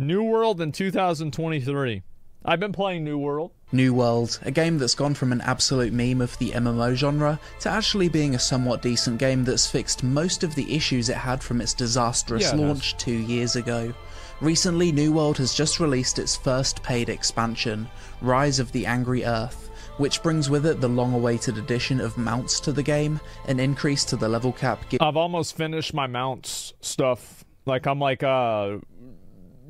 New World in 2023. I've been playing New World. New World, a game that's gone from an absolute meme of the MMO genre to actually being a somewhat decent game that's fixed most of the issues it had from its disastrous Yeah, it launch two years ago. Recently, New World has just released its first paid expansion, Rise of the Angry Earth, which brings with it the long awaited addition of mounts to the game, an increase to the level cap. I've almost finished my mounts stuff. Like I'm like uh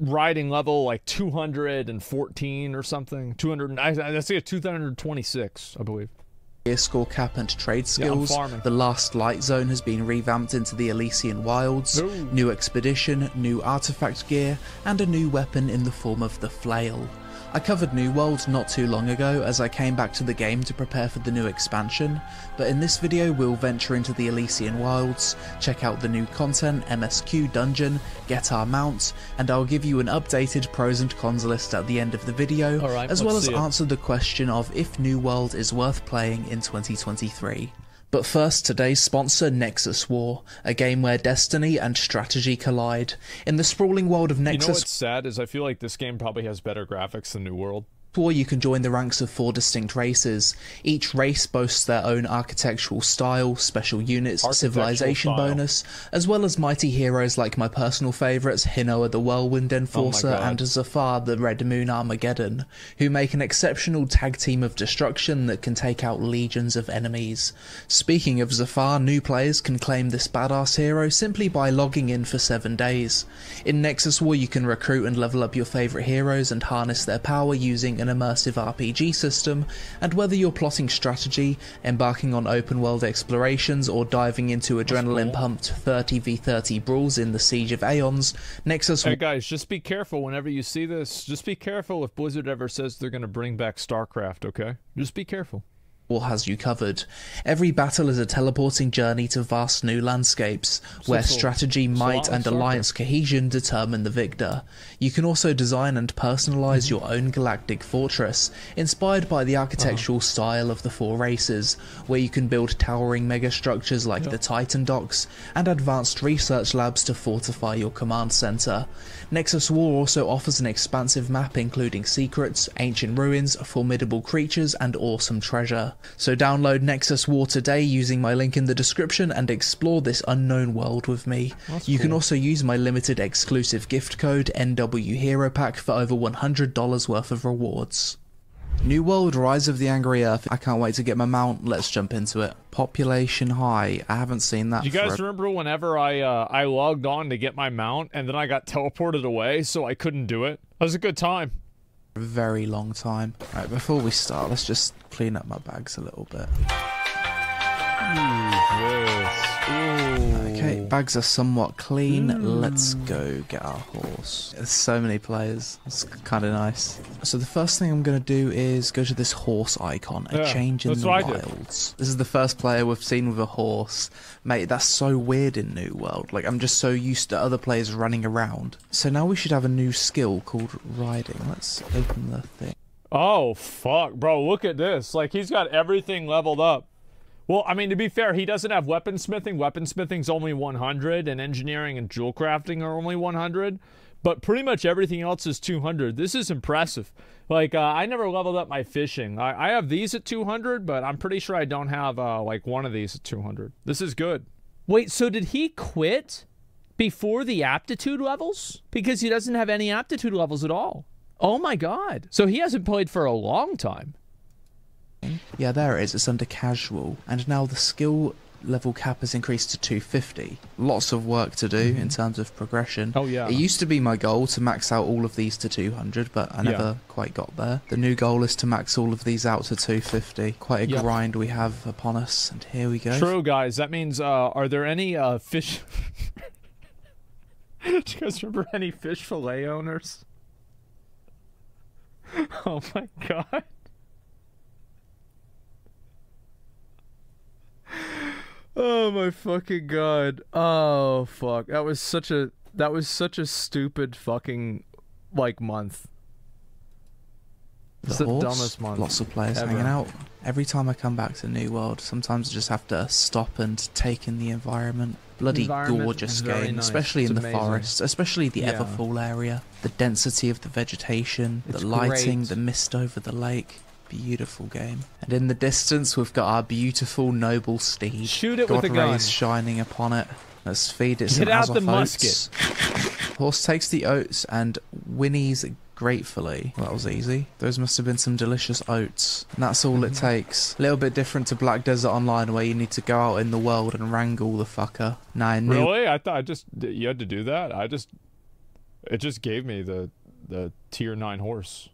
riding level like 214 or something. 200 I, I see a 226, I believe. score cap and trade skills. farming. the last light zone has been revamped into the Elysian Wilds, Ooh. new expedition, new artifact gear, and a new weapon in the form of the flail. I covered New World not too long ago as I came back to the game to prepare for the new expansion, but in this video we'll venture into the Elysian Wilds, check out the new content, MSQ dungeon, get our mounts, and I'll give you an updated pros and cons list at the end of the video, Alright, as well as answer the question of if New World is worth playing in 2023. But first, today's sponsor, Nexus War, a game where destiny and strategy collide. In the sprawling world of Nexus. You know what's sad is I feel like this game probably has better graphics than New World. War, you can join the ranks of four distinct races. Each race boasts their own architectural style, special units, civilization style. bonus, as well as mighty heroes like my personal favourites, Hinoa the Whirlwind Enforcer oh God. and Zafar the Red Moon Armageddon, who make an exceptional tag team of destruction that can take out legions of enemies. Speaking of Zafar, new players can claim this badass hero simply by logging in for seven days. In Nexus War, you can recruit and level up your favourite heroes and harness their power using an immersive RPG system, and whether you're plotting strategy, embarking on open world explorations, or diving into adrenaline pumped 30v30 brawls in the Siege of Aeons, Nexus Hey guys, just be careful whenever you see this. Just be careful if Blizzard ever says they're going to bring back StarCraft, okay? Just be careful. War has you covered. Every battle is a teleporting journey to vast new landscapes, where so- strategy, might, so and alliance cohesion determine the victor. You can also design and personalize your own galactic fortress, inspired by the architectural style of the four races, where you can build towering megastructures like the Titan docks, and advanced research labs to fortify your command center. Nexus War also offers an expansive map including secrets, ancient ruins, formidable creatures, and awesome treasure. So download Nexus War today using my link in the description and explore this unknown world with me. That's you can also use my limited exclusive gift code NW Hero Pack for over $100 worth of rewards. New World Rise of the Angry Earth. I can't wait to get my mount. Let's jump into it. Population high. I haven't seen that Do you guys a remember whenever I uh, I logged on to get my mount and then I got teleported away so I couldn't do it? That was a good time. Very long time. Right, before we start, let's just clean up my bags a little bit. Okay, bags are somewhat clean. Hmm. Let's go get our horse. There's so many players. It's kind of nice. So the first thing I'm going to do is go to this horse icon. A Yeah, change in the what I did. wilds. This is the first player we've seen with a horse. Mate, that's so weird in New World. Like, I'm just so used to other players running around. So now we should have a new skill called riding. Let's open the thing. Oh fuck, bro! Look at this. Like he's got everything leveled up. Well, I mean, to be fair, he doesn't have weaponsmithing. Weaponsmithing's only 100, and engineering and jewel crafting are only 100. But pretty much everything else is 200. This is impressive. Like uh, I never leveled up my fishing. I, I have these at 200, but I'm pretty sure I don't have uh, like one of these at 200. This is good. Wait, so did he quit before the aptitude levels? Because he doesn't have any aptitude levels at all. Oh my god. So he hasn't played for a long time. Yeah, there it is. It's under casual. And now the skill level cap has increased to 250. Lots of work to do in terms of progression. Oh, yeah. It used to be my goal to max out all of these to 200, but I Yeah. never quite got there. The new goal is to max all of these out to 250. Quite a Yep. grind we have upon us, and here we go. True, guys. That means, uh, are there any uh, fish? Do you guys remember any fish fillet owners? Oh my god. Oh my fucking god. Oh fuck. That was such a that was such a stupid fucking like month. It's the dumbest month Lots of players ever. hanging out. Every time I come back to New World, sometimes I just have to stop and take in the environment. bloody environment gorgeous game, nice. especially It's in the amazing. forest, especially the Yeah. Everfall area. The density of the vegetation, It's the lighting, great. the mist over the lake. Beautiful game. And in the distance, we've got our beautiful noble steed. Shoot it God with a gun. shining upon it. Let's feed it Get some out Azoth the musket. oats. Horse takes the oats and whinnies gratefully. Well, that was easy. Those must have been some delicious oats. And that's all it Mhm. takes. A little bit different to Black Desert Online where you need to go out in the world and wrangle the fucker. Nah, in New Really? I thought I just you had to do that. I just it just gave me the the tier nine horse.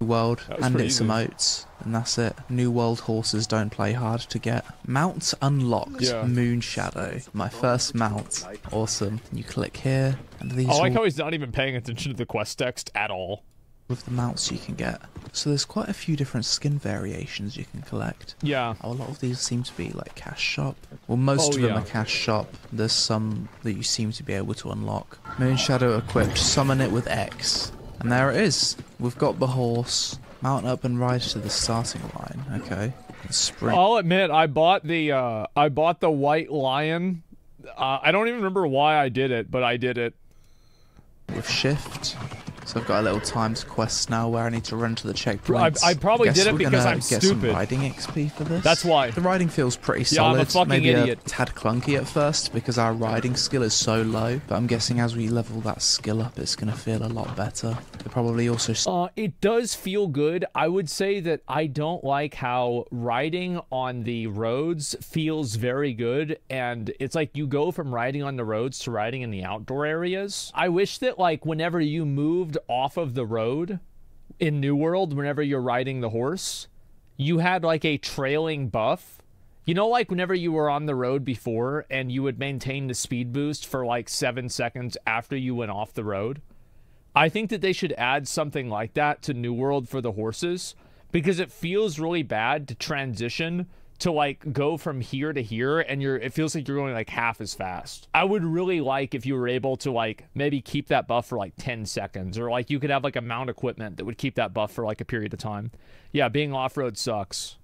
World and it's easy. oats. And that's it. New World horses don't play hard to get. Mount unlocked. Yeah. Moon Shadow. My first mount. Awesome. You click here and these I like how he's not even paying attention to the quest text at all. with the mounts you can get. So there's quite a few different skin variations you can collect. Yeah. Oh, a lot of these seem to be like cash shop. Well, most Oh, of them yeah. are cash shop. There's some that you seem to be able to unlock. Moon Shadow equipped. Summon it with X. And there it is. We've got the horse. Mount up and ride to the starting line. Okay. Sprint. I'll admit I bought the uh I bought the white lion. Uh, I don't even remember why I did it, but I did it. with shift. So I've got a little timed quest now where I need to run to the checkpoint. I probably Guess did it because I'm get stupid. Some riding XP for this. That's why. The riding feels pretty Yeah, I'm solid. a fucking Maybe idiot. a tad clunky at first because our riding skill is so low. But I'm guessing as we level that skill up, it's gonna feel a lot better. Probably also Uh, it does feel good. I would say that I don't like how riding on the roads feels very good. And it's like you go from riding on the roads to riding in the outdoor areas. I wish that, like, whenever you moved off of the road in New World, whenever you're riding the horse, you had like a trailing buff. You know, like whenever you were on the road before and you would maintain the speed boost for like seven seconds after you went off the road? I think that they should add something like that to New World for the horses because it feels really bad to transition to like go from here to here and you're it feels like you're going like half as fast. I would really like if you were able to like maybe keep that buff for like 10 seconds or like you could have like a mount equipment that would keep that buff for like a period of time. Yeah, being off-road sucks.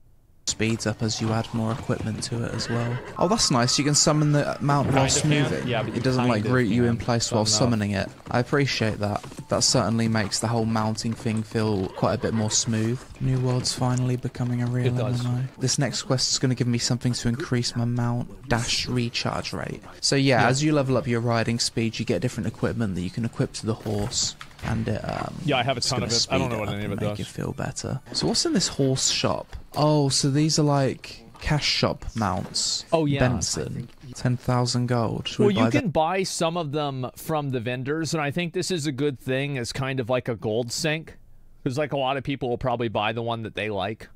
Speeds up as you add more equipment to it as well. Oh, that's nice. You can summon the mount while smoothing. Yeah, but it doesn't like root you in place while summoning it. I appreciate that. That certainly makes the whole mounting thing feel quite a bit more smooth. New World's finally becoming a real. MMO. This next quest is going to give me something to increase my mount dash recharge rate. So yeah, Yeah. as you level up your riding speed, you get different equipment that you can equip to the horse. And it, um, Yeah, I have a ton of it. I don't know what any of it make does. you feel better. So what's in this horse shop? Oh, so these are like cash shop mounts. Oh, yeah. Benson, ten thousand gold. Should Well, we you buy that? can buy some of them from the vendors, and I think this is a good thing as kind of like a gold sink. Because like a lot of people will probably buy the one that they like.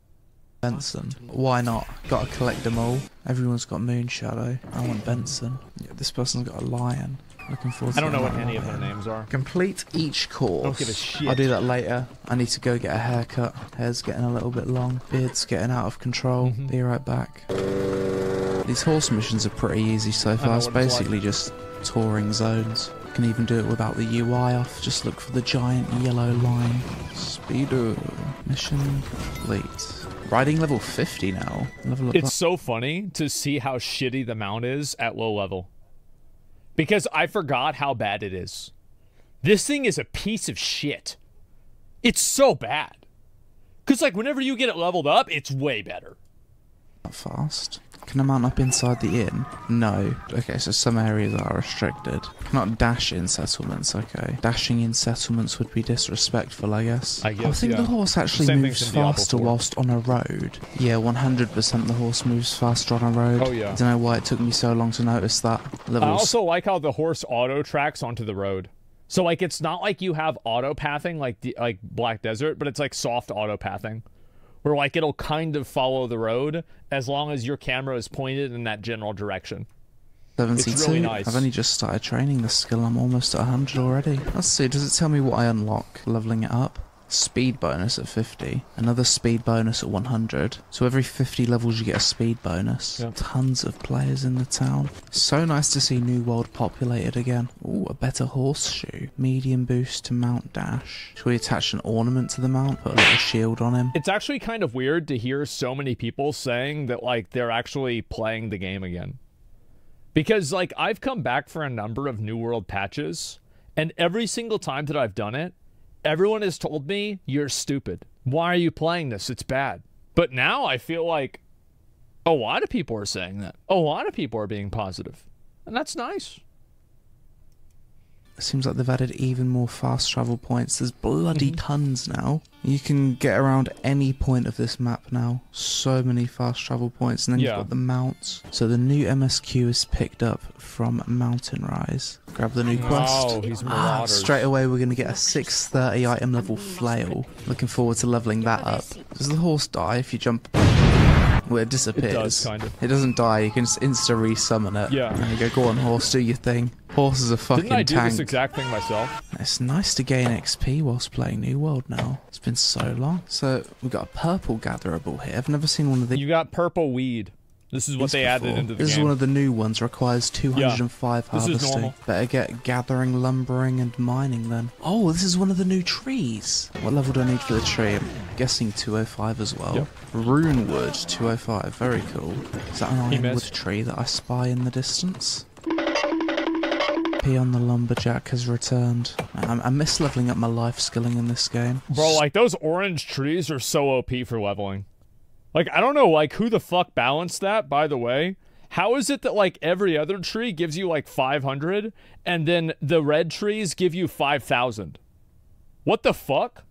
Benson. Why not? Gotta collect them all. Everyone's got Moon Shadow. I want Benson. Yeah, this person's got a lion. Looking forward to I don't know what any of their names are. Complete each course. Don't give a shit. I'll do that later. I need to go get a haircut. Hair's getting a little bit long. Beard's getting out of control. Mhm. Be right back. These horse missions are pretty easy so far. It's what like. basically just touring zones. You can even do it without the UI off. Just look for the giant yellow line. Speedo. Mission complete. Riding level 50 now. Level up It's so funny to see how shitty the mount is at low level. Because I forgot how bad it is. This thing is a piece of shit. It's so bad. Because, like, whenever you get it leveled up, it's way better. fast. Can I mount up inside the inn? No. Okay, so some areas are restricted. Cannot dash in settlements, okay. Dashing in settlements would be disrespectful, I guess. I oh, I think yeah. the horse actually Same moves things in Diablo faster whilst on a road. Yeah, 100% the horse moves faster on a road. Oh, yeah. I don't know why it took me so long to notice that. I also like how the horse auto tracks onto the road. So like it's not like you have auto pathing like the, like Black Desert, but it's like soft auto pathing, where like it'll kind of follow the road as long as your camera is pointed in that general direction. 72. It's really nice. I've only just started training this skill. I'm almost at 100 already. Let's see. Does it tell me what I unlock leveling it up? Speed bonus at 50. Another speed bonus at 100. So every 50 levels you get a speed bonus. Yeah. Tons of players in the town. So nice to see New World populated again. Ooh, a better horseshoe. Medium boost to mount dash. Should we attach an ornament to the mount? Put a little shield on him. It's actually kind of weird to hear so many people saying that like they're actually playing the game again. Because like I've come back for a number of New World patches, and every single time that I've done it, everyone has told me you're stupid. Why are you playing this? It's bad. But now I feel like a lot of people are saying that. A lot of people are being positive. And that's nice. It seems like they've added even more fast travel points. There's bloody Mhm. tons now. You can get around any point of this map now. So many fast travel points, and then Yeah. you've got the mounts. So the new MSQ is picked up from Mountain Rise. Grab the new quest. Oh, he's Ah, straight away we're going to get a 630 item level flail. Looking forward to leveling that up. Does the horse die if you jump? Well, it disappears. It does, kind of. It doesn't die. You can just insta resummon it. Yeah. And you go, go on, horse, do your thing. Horse is a fucking Didn't I do tank. this exact thing myself? It's nice to gain XP whilst playing New World now. It's been so long. So we've got a purple gatherable here. I've never seen one of these. You got purple weed. This is what they added into the This game. is one of the new ones. Requires 205 This is harvesting. normal. Better get gathering, lumbering, and mining then. Oh, this is one of the new trees. What level do I need for the tree? I'm guessing 205 as well. Yep. Runewood 205. Very cool. Is that an ironwood tree that I spy in the distance? Peon the lumberjack has returned. I'm, I miss leveling up my life skilling in this game. Bro, like those orange trees are so OP for leveling. Like I don't know like who the fuck balanced that, by the way. How is it that like every other tree gives you like 500 and then the red trees give you 5000? What the fuck?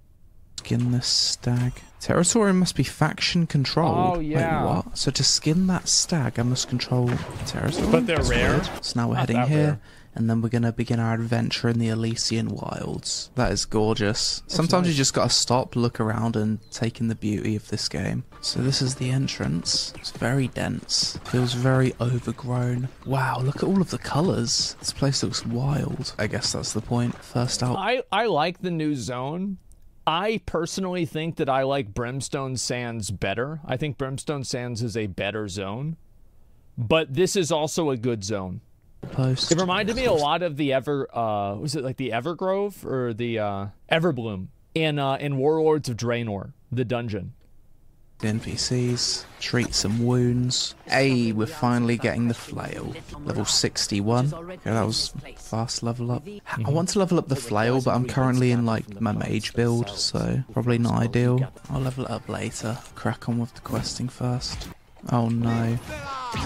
Skin this stag. Territory must be faction controlled. Oh, yeah. Wait, what? So to skin that stag, I must control territory. But they're That's rare. weird. So now we're Not heading here, rare. And then we're gonna begin our adventure in the Elysian wilds. That is gorgeous. Sometimes you just gotta stop, look around, and take in the beauty of this game. So this is the entrance. It's very dense. Feels very overgrown. Wow, look at all of the colours. This place looks wild. I guess that's the point. First out. I I like the new zone. I personally think that I like Brimstone Sands better. I think Brimstone Sands is a better zone. But this is also a good zone. Post. It reminded me a lot of the Ever uh was it like the Evergrove or the uh Everbloom in uh in Warlords of Draenor, the dungeon. The NPCs, treat some wounds. Hey, we're finally getting the flail. Level 61. Okay, that was fast level up. I want to level up the flail, but I'm currently in like my mage build, so probably not ideal. I'll level it up later. Crack on with the questing first. Oh no.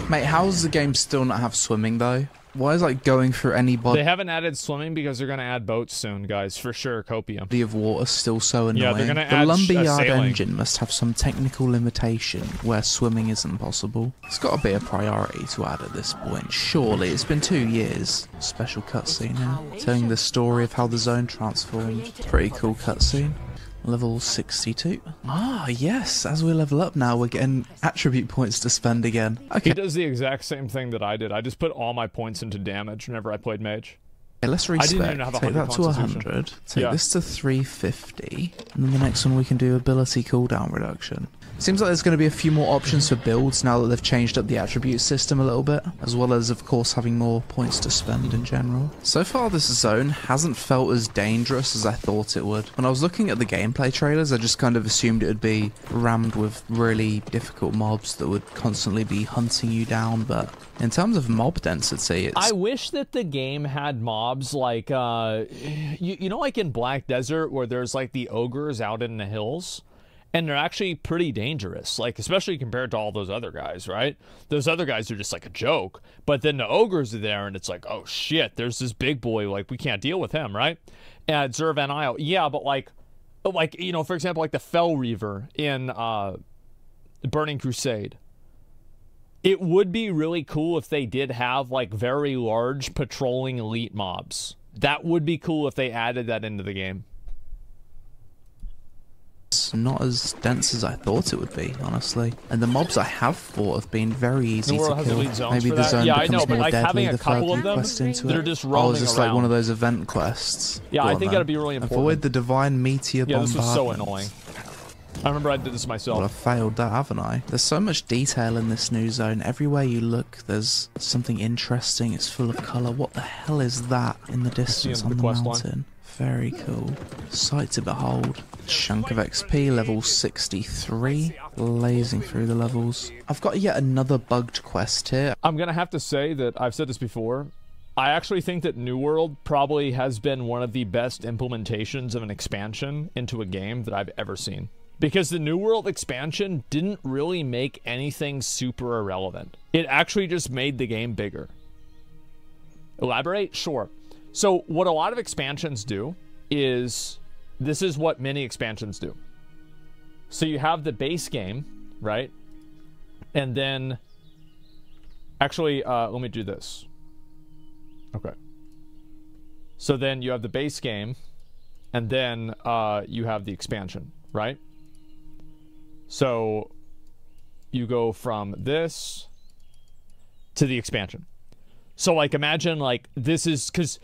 Mate, how does the game still not have swimming though? Why is like going through any They haven't added swimming because they're gonna add boats soon, guys, for sure, Copium. of water still so annoying? Yeah, they're gonna the add lumberyard engine must have some technical limitation where swimming isn't possible. It's got to be a priority to add at this point. Surely, it's been two years. Special cutscene here, telling the story of how the zone transformed. Pretty cool cutscene. Level 62. Ah, yes. As we level up now, we're getting attribute points to spend again. He Okay, does the exact same thing that I did. I just put all my points into damage whenever I played mage. Let's didn't even respec. have a Take that 100 to constitution. 100. Take Yeah. this to 350. And then the next one we can do ability cooldown reduction. Seems like there's going to be a few more options for builds now that they've changed up the attribute system a little bit, as well as, of course, having more points to spend in general. So far, this zone hasn't felt as dangerous as I thought it would. When I was looking at the gameplay trailers, I just kind of assumed it would be rammed with really difficult mobs that would constantly be hunting you down, but in terms of mob density, it's I wish that the game had mobs like uh you, you know like in Black Desert where there's like the ogres out in the hills? And they're actually pretty dangerous like especially compared to all those other guys right? Those other guys are just like a joke. But then the ogres are there and it's like oh shit there's this big boy like we can't deal with him right? And Zervan Isle yeah but like like you know for example like the Fel Reaver in uh Burning Crusade it would be really cool if they did have like very large patrolling elite mobs. That would be cool if they added that into the game. It's not as dense as I thought it would be, honestly. And the mobs I have fought have been very easy world to kill. zones Maybe for the that. zone Yeah, I becomes know, but, more like, deadly the couple further of you them quest into that it. are just oh, roaming is this like one of those event quests? Yeah, Go I think then. that'd be really important. Avoid the divine meteor Yeah, this was so annoying. I remember I did this Well, I myself. failed that, haven't I? There's so much detail in this new zone. Everywhere you look, there's something interesting. It's full of colour. What the hell is that in the distance on the the quest line. mountain? Very cool. Sight to behold. Chunk of XP, level 63. Blazing through the levels. I've got yet another bugged quest here. I'm gonna have to say that I've said this before. I actually think that New World probably has been one of the best implementations of an expansion into a game that I've ever seen. Because the New World expansion didn't really make anything super irrelevant. It actually just made the game bigger. Elaborate? Sure. So, what a lot of expansions do is this is what many expansions do. So, you have the base game, right? And then, actually, uh, let me do this. Okay. So then you have the base game, and then uh, you have the expansion, right? So you go from this to the expansion. So like imagine like this is because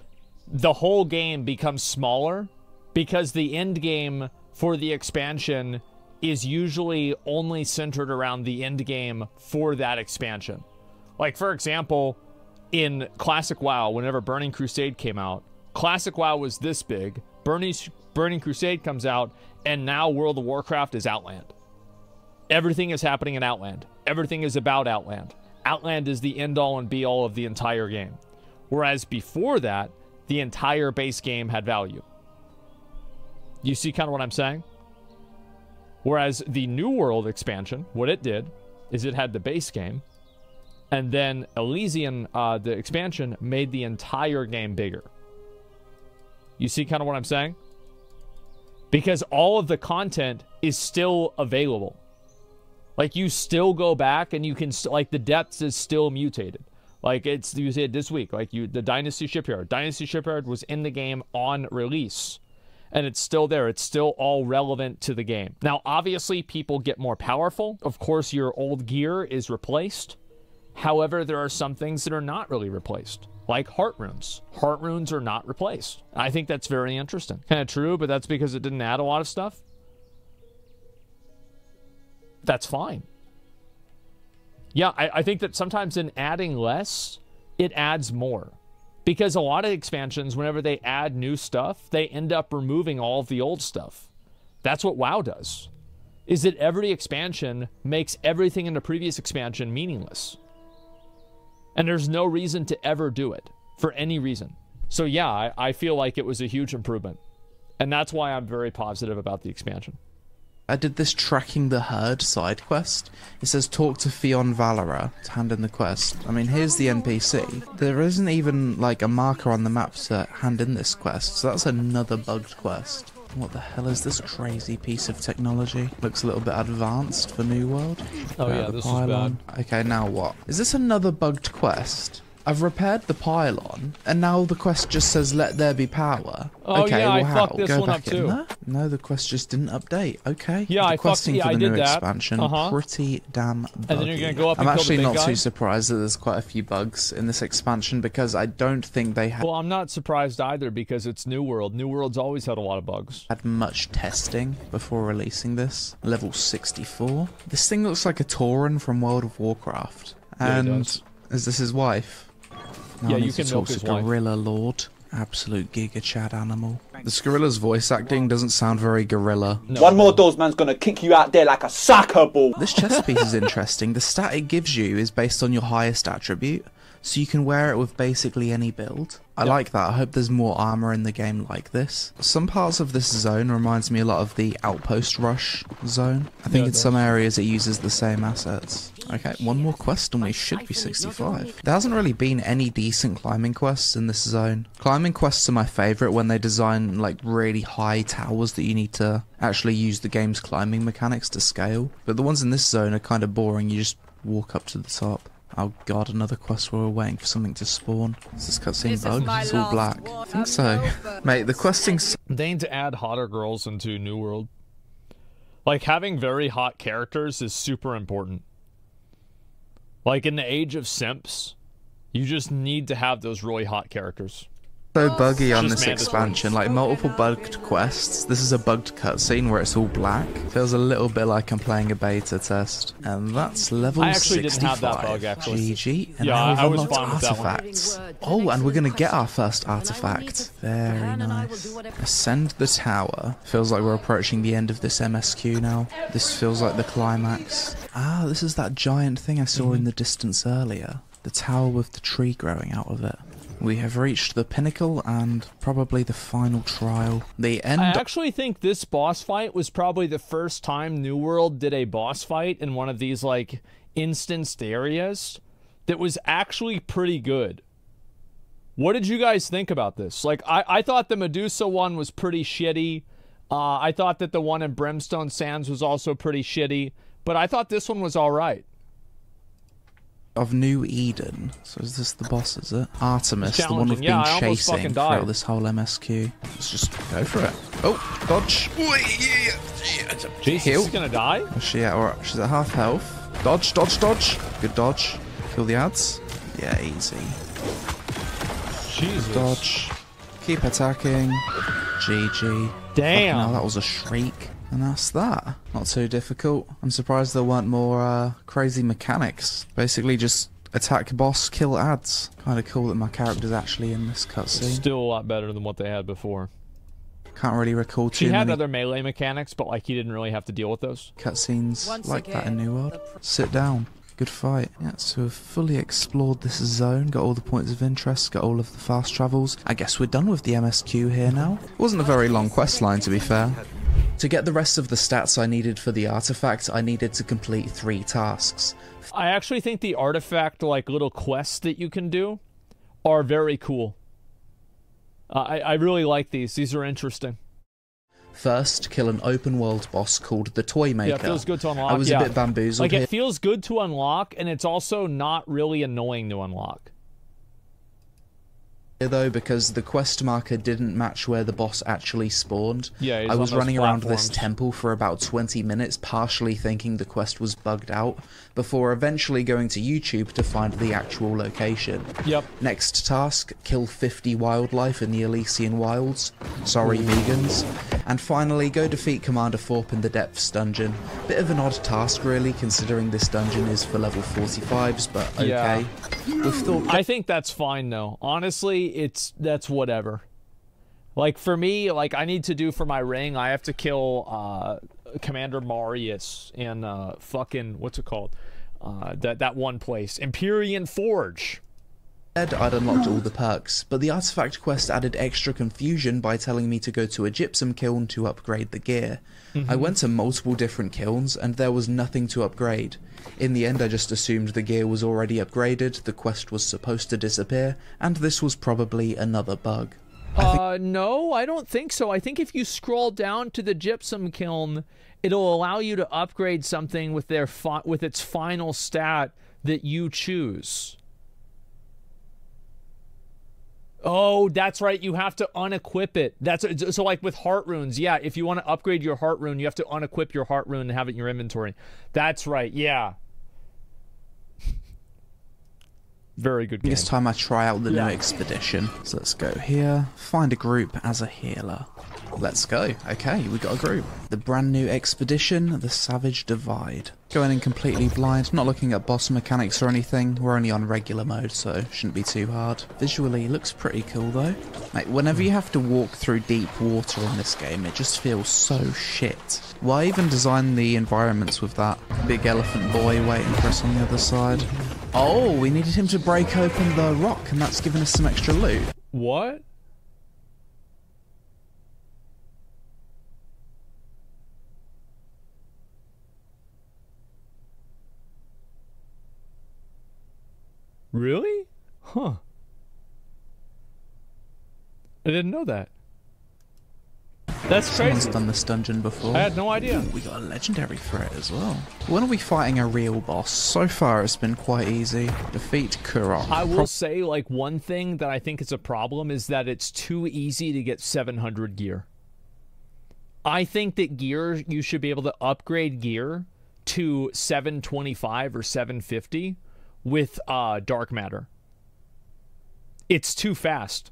the whole game becomes smaller because the end game for the expansion is usually only centered around the end game for that expansion. Like for example, in Classic WoW, whenever Burning Crusade came out, Classic WoW was this big. Burning, Burning Crusade comes out, and now World of Warcraft is Outland. Everything is happening in Outland. Everything is about Outland. Outland is the end all and be all of the entire game. Whereas before that, the entire base game had value. You see kind of what I'm saying? Whereas the New World expansion, what it did is it had the base game, and then Elysian, uh, the expansion, made the entire game bigger. You see kind of what I'm saying? Because all of the content is still available. Like you still go back and you can st- like the depths is still mutated. Like it's you said this week, like you the Dynasty Shipyard. Dynasty Shipyard was in the game on release. And it's still there. It's still all relevant to the game. Now, obviously, people get more powerful. Of course, your old gear is replaced. However, there are some things that are not really replaced, like heart runes. Heart runes are not replaced. I think that's very interesting. Kind of true, but that's because it didn't add a lot of stuff. That's fine. Yeah, I, I think that sometimes in adding less, it adds more. Because a lot of expansions, whenever they add new stuff, they end up removing all of the old stuff. That's what WoW does. Is that every expansion makes everything in the previous expansion meaningless. And there's no reason to ever do it for any reason. So, yeah, I, I feel like it was a huge improvement. And that's why I'm very positive about the expansion. I did this tracking the herd side quest. It says talk to Fion Valera to hand in the quest. I mean, here's the NPC. There isn't even like a marker on the map to hand in this quest, so that's another bugged quest. What the hell is this crazy piece of technology? Looks a little bit advanced for New World. Oh, yeah, this is bad. Okay, now what? Is this another bugged quest? I've repaired the pylon, and now the quest just says "Let there be power." Oh, okay, yeah, well, I how? fucked this Go one back up in too. there? No, the quest just didn't update. Okay. Yeah, the I fucked- questing yeah, for I the did new that. expansion Uh-huh. pretty damn buggy. And then you're gonna go up I'm and kill the actually not guy? too surprised that there's quite a few bugs in this expansion because I don't think they had Well, I'm not surprised either because it's New World. New World's always had a lot of bugs. had much testing before releasing this. Level 64. This thing looks like a Tauren from World of Warcraft. And does. is this his wife? Now Yeah, I you need to can talk to his wife. Gorilla Lord. Absolute Giga Chad animal. The gorilla's voice acting doesn't sound very gorilla. No. One more dose man's gonna kick you out there like a soccer ball. This chest piece is interesting. The stat it gives you is based on your highest attribute, so you can wear it with basically any build. I Yep. like that. I hope there's more armor in the game like this. Some parts of this zone reminds me a lot of the Outpost Rush zone. I think Yeah, in some areas it uses the same assets. Okay, one more quest and we should be 65. There hasn't really been any decent climbing quests in this zone. Climbing quests are my favourite when they design like really high towers that you need to actually use the game's climbing mechanics to scale. But the ones in this zone are kind of boring, you just walk up to the top. Oh god, another quest where we're waiting for something to spawn. Is this cutscene This is bugged? It's all black. I think so. over. Mate, the questing They need to add hotter girls into New World. Like having very hot characters is super important. Like in the age of simps, you just need to have those really hot characters. So buggy on this mandatory. expansion, like multiple bugged quests. This is a bugged cutscene where it's all black. Feels a little bit like I'm playing a beta test. And that's level I actually didn't 65. have that bug, actually. GG. And Yeah, now we've I was unlocked fine with that one. artifacts. Oh, and we're gonna get our first artifact. Very nice. Ascend the tower. Feels like we're approaching the end of this MSQ now. This feels like the climax. Ah, this is that giant thing I saw Mm-hmm. in the distance earlier. The tower with the tree growing out of it. We have reached the pinnacle and probably the final trial. The end. I actually think this boss fight was probably the first time New World did a boss fight in one of these like instanced areas that was actually pretty good. What did you guys think about this? Like, I, I thought the Medusa one was pretty shitty. Uh, I thought that the one in Brimstone Sands was also pretty shitty, but I thought this one was all right. Of New Eden. So is this the boss, is it? Artemis, the one we've Challenging. Yeah, been I chasing fucking throughout this whole MSQ. Let's just go for it. Oh, dodge. Jesus, Heal. he's gonna die? Where's she at? Or she's at half health. Dodge, dodge, dodge. Good dodge. Kill the ads. Yeah, easy. Jesus. Dodge. Keep attacking. GG. Damn. Now that was a shriek. And that's that. Not too difficult. I'm surprised there weren't more uh, crazy mechanics. Basically just attack boss, kill ads. Kinda cool that my character's actually in this cutscene. Still a lot better than what they had before. Can't really recall too She had many other melee mechanics, but like he didn't really have to deal with those. cutscenes Once like that in New World. Sit down. Good fight. Yeah, so we've fully explored this zone, got all the points of interest, got all of the fast travels. I guess we're done with the MSQ here now. It wasn't a very long quest line to be fair. To get the rest of the stats I needed for the artifact, I needed to complete three tasks. I actually think the artifact like little quests that you can do are very cool. Uh, I I really like these. These are interesting. First, kill an open world boss called the Toy Maker. Yeah, it feels good to unlock. I was yeah. a bit bamboozled Like here. it feels good to unlock, and it's also not really annoying to unlock. Though because the quest marker didn't match where the boss actually spawned. Yeah, I was running around this temple for about 20 minutes, partially thinking the quest was bugged out, before eventually going to YouTube to find the actual location. Yep. Next task, kill 50 wildlife in the Elysian Wilds. Sorry, vegans. And finally, go defeat Commander Thorpe in the Depths dungeon. Bit of an odd task, really, considering this dungeon is for level 45s, but okay. Yeah. With Thorpe I think that's fine though. Honestly, it's that's whatever. Like for me, like I need to do for my ring, I have to kill uh Commander Marius in uh fucking what's it called? Uh that that one place. Empyrean Forge. I'd unlocked all the perks, but the artifact quest added extra confusion by telling me to go to a gypsum kiln to upgrade the gear. I went to multiple different kilns and there was nothing to upgrade. In the end, I just assumed the gear was already upgraded, the quest was supposed to disappear, and this was probably another bug. Uh no, I don't think so. I think if you scroll down to the gypsum kiln, it'll allow you to upgrade something with their fi- with its final stat that you choose. Oh, that's right. You have to unequip it. That's so like with heart runes. Yeah, if you want to upgrade your heart rune, you have to unequip your heart rune and have it in your inventory. That's right. Yeah. Very good game. This time I try out the Yeah. new expedition. So let's go here, find a group as a healer. Let's go. Okay, we got a group. The brand new expedition, the Savage Divide. Going in completely blind, not looking at boss mechanics or anything. We're only on regular mode, so shouldn't be too hard. Visually, looks pretty cool though. Like, whenever you have to walk through deep water in this game, it just feels so shit. Why even design the environments with that big elephant boy waiting for us on the other side? Oh, we needed him to break open the rock, and that's given us some extra loot. What? Really? Huh. I didn't know that. That's Someone's crazy. done this dungeon before. I had no idea. We got a legendary threat as well. When are we fighting a real boss? So far, it's been quite easy. Defeat Kurok. I will say, like, one thing that I think is a problem is that it's too easy to get 700 gear. I think that gear, you should be able to upgrade gear to 725 or 750 with uh, dark matter. It's too fast.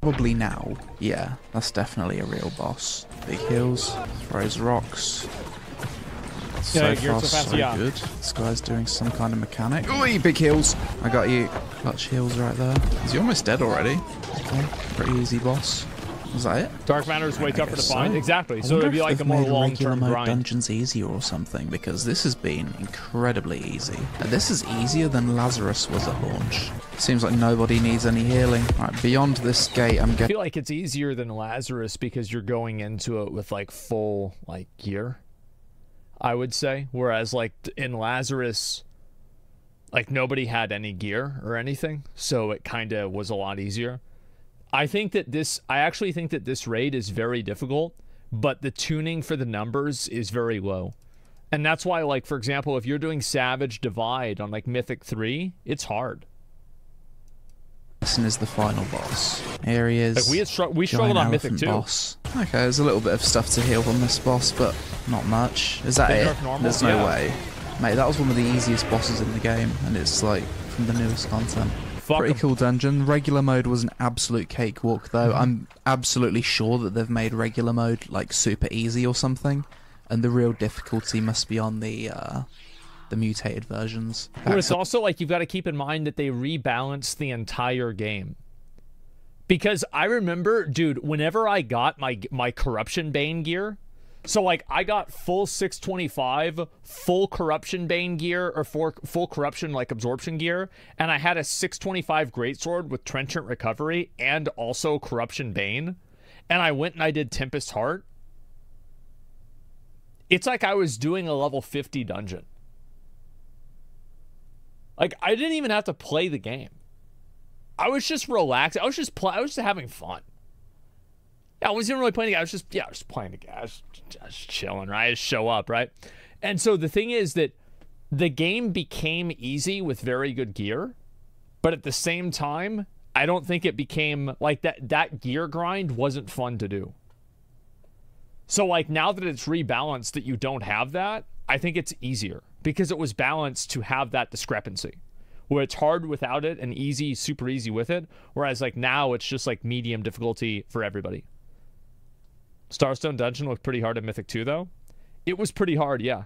Probably now. Yeah, that's definitely a real boss. Big hills, throws rocks. Yeah, so so, fast, so yeah. good. This guy's doing some kind of mechanic. Ooh, big hills. I got you. Clutch hills right there. Is he almost dead already? Okay. Pretty easy boss. Was that it? Dark matter is way I tougher to find. so. Exactly. I So it'd be like a more long-term grind. dungeons easier or something because this has been incredibly easy. This is easier than Lazarus was at launch. Seems like nobody needs any healing. Right, beyond this gate, I'm I getting. feel like it's easier than Lazarus because you're going into it with like full like gear. I would say, whereas like in Lazarus, like nobody had any gear or anything, so it kind of was a lot easier. I think that this, I actually think that this raid is very difficult, but the tuning for the numbers is very low. And that's why, like, for example, if you're doing Savage Divide on like Mythic 3, it's hard. This is the final boss. Here he is. Like, we had str- we struggled on Mythic 2. Boss. Okay, there's a little bit of stuff to heal from this boss, but not much. Is that it? normal? There's no Yeah. way. Mate, that was one of the easiest bosses in the game, and it's like from the newest content. Fuck Pretty 'em. cool dungeon. Regular mode was an absolute cakewalk, though. Mm-hmm. I'm absolutely sure that they've made regular mode like super easy or something, and the real difficulty must be on the uh, the mutated versions. But it's also like you've got to keep in mind that they rebalance the entire game. Because I remember, dude, whenever I got my my corruption bane gear, so like I got full 625, full corruption bane gear or full, full corruption like absorption gear, and I had a 625 greatsword with trenchant recovery and also corruption bane, and I went and I did Tempest Heart. It's like I was doing a level 50 dungeon. Like I didn't even have to play the game. I was just relaxing. I was just play- I was just having fun. I wasn't really playing the game. I was just yeah, I was just playing the game. I was just chilling, right? I just show up, right? And so the thing is that the game became easy with very good gear, but at the same time, I don't think it became like that that gear grind wasn't fun to do. So like now that it's rebalanced that you don't have that, I think it's easier because it was balanced to have that discrepancy. Where it's hard without it and easy, super easy with it. Whereas like now it's just like medium difficulty for everybody. Starstone Dungeon looked pretty hard in Mythic 2 though. It was pretty hard, yeah.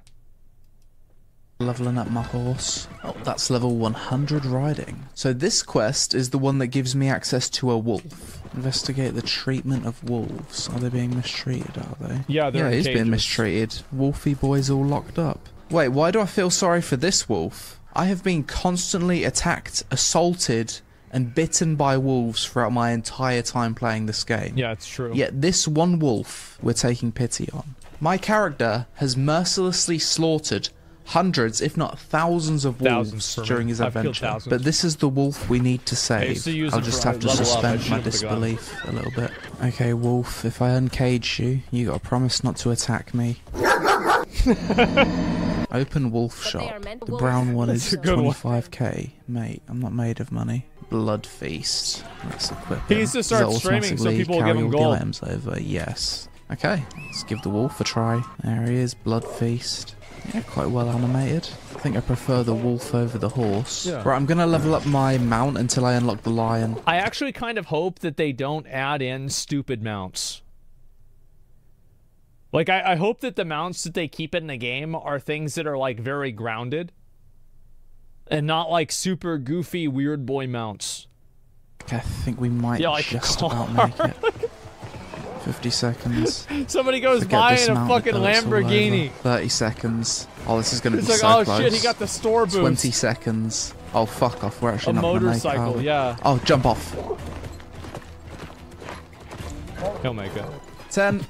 Leveling up my horse. Oh, that's level 100 riding. So this quest is the one that gives me access to a wolf. Investigate the treatment of wolves. Are they being mistreated, are they? Yeah, they're Yeah, he's being mistreated. Wolfy boy's all locked up. Wait, why do I feel sorry for this wolf? I have been constantly attacked, assaulted, and bitten by wolves throughout my entire time playing this game. Yeah, it's true. Yet this one wolf we're taking pity on. My character has mercilessly slaughtered hundreds, if not thousands, of wolves Thousands for me. during his I've killed adventure. thousands. But this is the wolf we need to save. used to I'll just have to level up. I suspend my with the gun. disbelief a little bit. Okay, wolf, if I uncage you, you gotta promise not to attack me. Open wolf But they are shop. The brown one is a good one. 25k. Mate, I'm not made of money. Blood feast. Let's equip He needs to start streaming so automatically people will give him the gold. items over? Yes. Okay, let's give the wolf a try. There he is, blood feast. Yeah, quite well animated. I think I prefer the wolf over the horse. Yeah. Right, I'm gonna level up my mount until I unlock the lion. I actually kind of hope that they don't add in stupid mounts. Like, I, I hope that the mounts that they keep in the game are things that are, like, very grounded. And not, like, super goofy, weird boy mounts. Okay, I think we might Yeah, like just about make it. 50 seconds. Somebody goes Forget buying a fucking though, it's all Lamborghini. 30 seconds. Oh, this is gonna It's be like, so oh close. shit, he got the store boost. 20 seconds. Oh, fuck off. We're a actually not gonna make it, yeah. Oh, jump off. He'll make it. 10.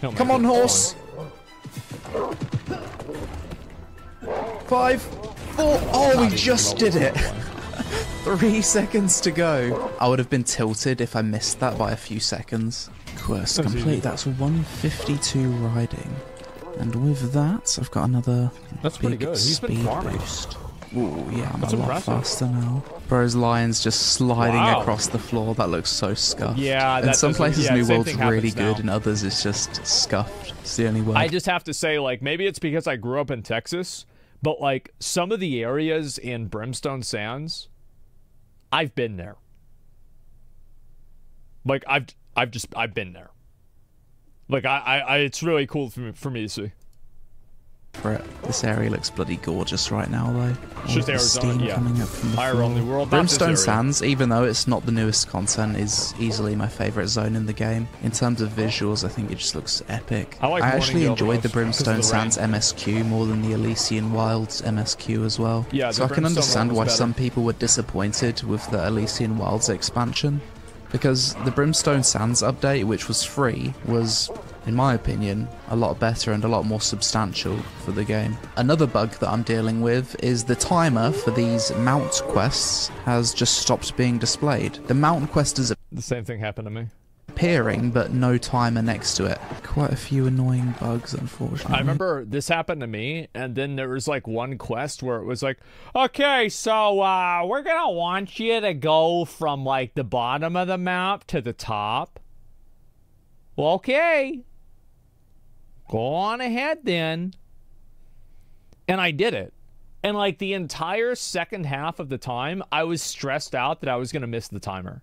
He'll Come it. on, horse. Five, Oh, four. Oh, we just did it. Three seconds to go. I would have been tilted if I missed that by a few seconds. Quest That was easy. complete. That's 152 riding. And with that, I've got another That's pretty big good. He's been speed boost. Ooh, yeah, I'm That's a lot faster now. Bro's lion's just sliding Wow. across the floor. That looks so scuffed. Yeah, In some places, yeah, New World's really good, now. and others it's just scuffed. It's the only word. I just have to say, like, maybe it's because I grew up in Texas, but like some of the areas in Brimstone Sands, I've been there. Like I've I've just I've been there. Like I, I, I it's really cool for me, for me to see. For it. This area looks bloody gorgeous right now, though. It's just the Arizona, steam yeah. coming up from the Higher floor. on the world, Brimstone. Sands, even though it's not the newest content, is easily my favourite zone in the game. In terms of visuals, I think it just looks epic. I like actually enjoyed the Brimstone the Sands MSQ more than the Elysian Wilds MSQ as well. Yeah, so I can understand why some people were disappointed with the Elysian Wilds expansion. Because the Brimstone Sands update, which was free, was, in my opinion, a lot better and a lot more substantial for the game. Another bug that I'm dealing with is the timer for these mount quests has just stopped being displayed. The mount quest is The same thing happened to me. Appearing, but no timer next to it. Quite a few annoying bugs, unfortunately. I remember this happened to me, and then there was like one quest where it was like, okay, so uh, we're gonna want you to go from like the bottom of the map to the top. Well, okay. Go on ahead then. And I did it. And like the entire second half of the time, I was stressed out that I was gonna miss the timer.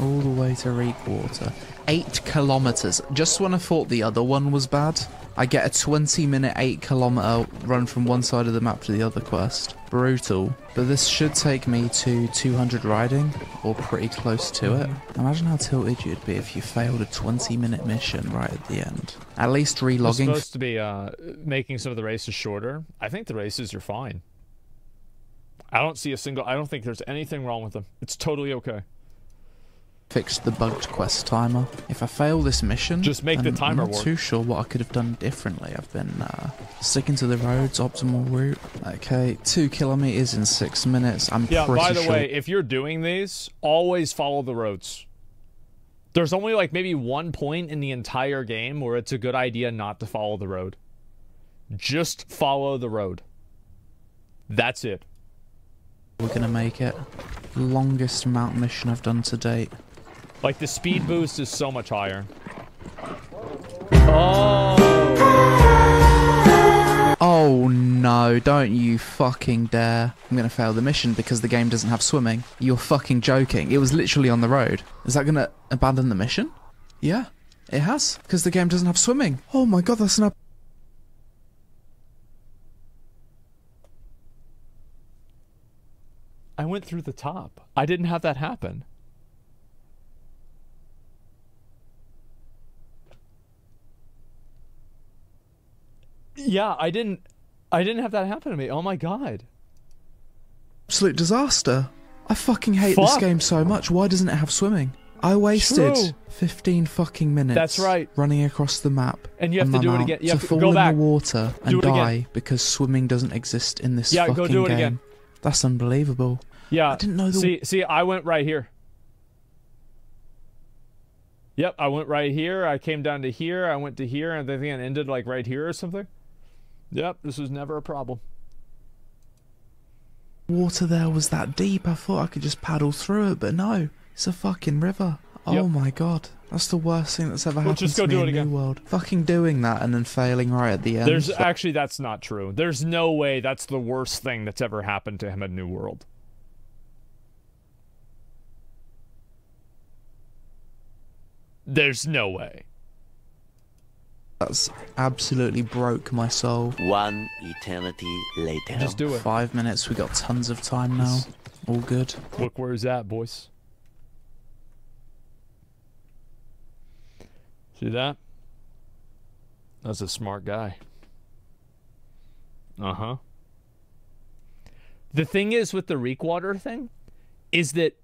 All the way to Reekwater. Eight kilometers. Just when I thought the other one was bad, I get a 20 minute, 8 kilometer run from one side of the map to the other quest. Brutal. But this should take me to 200 riding, or pretty close to it. Imagine how tilted you'd be if you failed a 20 minute mission right at the end. At least We're relogging supposed to be uh, making some of the races shorter. I think the races are fine. I don't see a single. I don't think there's anything wrong with them. It's totally okay. Fixed the bugged quest timer. If I fail this mission, Just make the timer I'm not work. too sure what I could have done differently. I've been uh, sticking to the roads, optimal route. Okay, two kilometers in six minutes. I'm Yeah. pretty By the sure. way, if you're doing these, always follow the roads. There's only like maybe one point in the entire game where it's a good idea not to follow the road. Just follow the road. That's it. we're gonna make it. Longest mount mission I've done to date. Like the speed boost is so much higher. Oh. Oh no, don't you fucking dare. I'm gonna fail the mission because the game doesn't have swimming. You're fucking joking. It was literally on the road. Is that gonna abandon the mission? Yeah, it has. Because the game doesn't have swimming. Oh my god, that's an. I went through the top. I didn't have that happen. Yeah, I didn't I didn't have that happen to me. Oh my god. absolute disaster. I fucking hate this game so much. Why doesn't it have swimming? I wasted True. 15 fucking minutes. That's right. Running across the map. And you have to do it again. You to have to fall go in back. the water and Do it again. die because swimming doesn't exist in this Yeah, fucking go do it game. again. That's unbelievable. Yeah. I didn't know the- See see I went right here. Yep, I went right here. I came down to here. I went to here, and I think it ended like right here or something. Yep, this was never a problem. Water there was that deep. I thought I could just paddle through it, but no, it's a fucking river. Oh Yep. my god, that's the worst thing that's ever Well, happened just to go me in again. New World. Fucking doing that and then failing right at the end. There's actually that's not true. There's no way that's the worst thing that's ever happened to him at New World. There's no way. That's absolutely broke my soul. One eternity later. Just do it. Five minutes. We got tons of time now. All good. Look where he's at, boys. See that? That's a smart guy. Uh huh. The thing is with the Reekwater thing, is that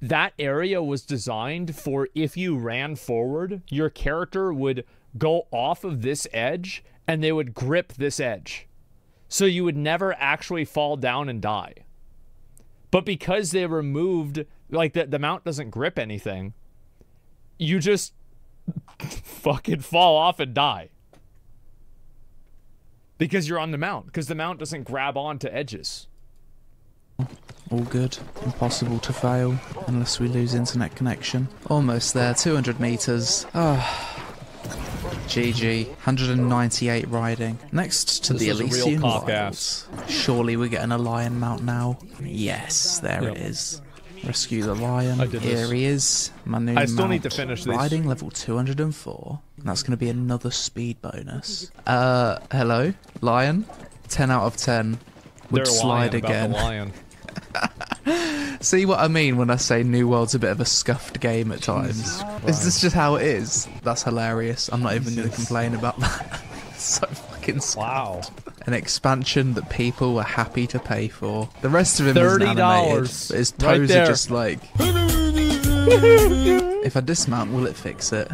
that area was designed for if you ran forward, your character would go off of this edge and they would grip this edge. So you would never actually fall down and die. But because they removed, like the, the mount doesn't grip anything, you just fucking fall off and die. Because you're on the mount, because the mount doesn't grab onto edges. All good. Impossible to fail unless we lose internet connection. Almost there. 200 meters. Ah. GG. 198 riding. Next to This the is a real Elysian Wilds. Surely we're getting a lion mount now. Yes, there Yep. it is. Rescue the lion. Here this. he is. My new I still need to finish these. Riding level 204. And that's going to be another speed bonus. Uh, hello, lion. 10 out of 10. Would They're slide lying about again. The lion. See what I mean when I say New World's a bit of a scuffed game at times? Is this just how it is? That's hilarious. I'm not even going to complain about that. so fucking scuffed. Wow. An expansion that people were happy to pay for. The rest of him is $30. animated, but his toes there. are just like. if I dismount, will it fix it?